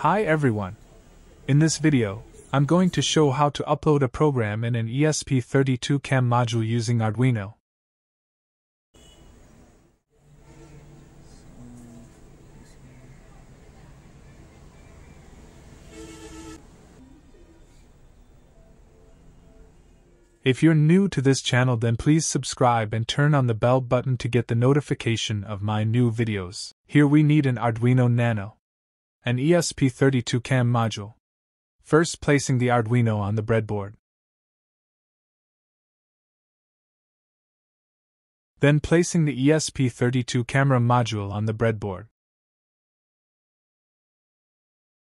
Hi everyone! In this video, I'm going to show how to upload a program in an ESP32 CAM module using Arduino. If you're new to this channel then please subscribe and turn on the bell button to get the notification of my new videos. Here we need an Arduino Nano an ESP32 CAM module. First, placing the Arduino on the breadboard. Then, placing the ESP32 camera module on the breadboard.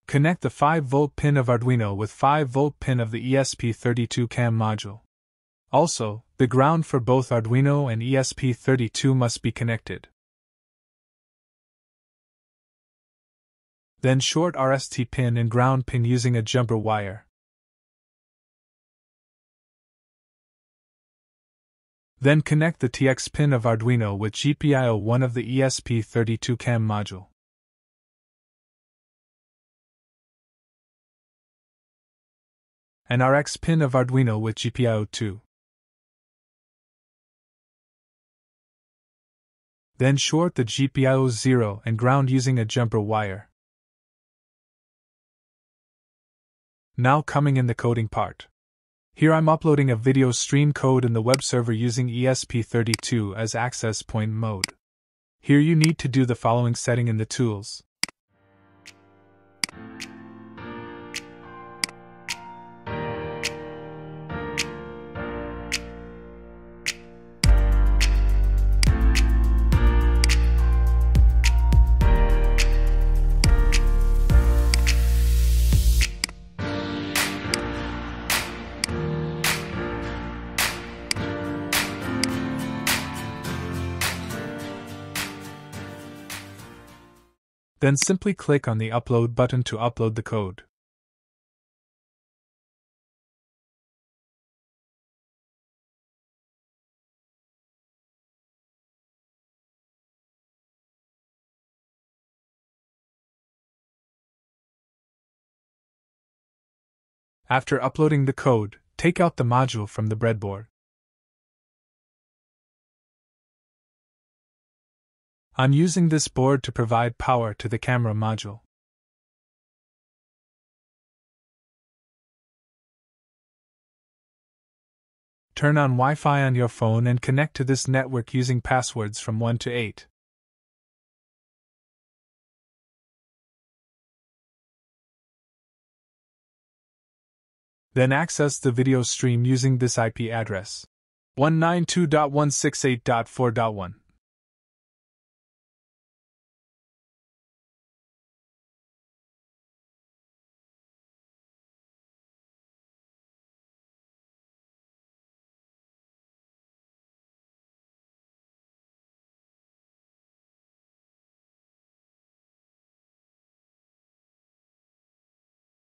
Connect the 5V pin of Arduino with 5V pin of the ESP32 CAM module. Also, the ground for both Arduino and ESP32 must be connected. Then short RST pin and ground pin using a jumper wire. Then connect the TX pin of Arduino with GPIO 1 of the ESP32 CAM module. and RX pin of Arduino with GPIO 2. Then short the GPIO 0 and ground using a jumper wire. Now coming in the coding part. Here I'm uploading a video stream code in the web server using ESP32 as access point mode. Here you need to do the following setting in the tools. Then simply click on the Upload button to upload the code. After uploading the code, take out the module from the breadboard. I'm using this board to provide power to the camera module. Turn on Wi-Fi on your phone and connect to this network using passwords from 1 to 8. Then access the video stream using this IP address 192.168.4.1.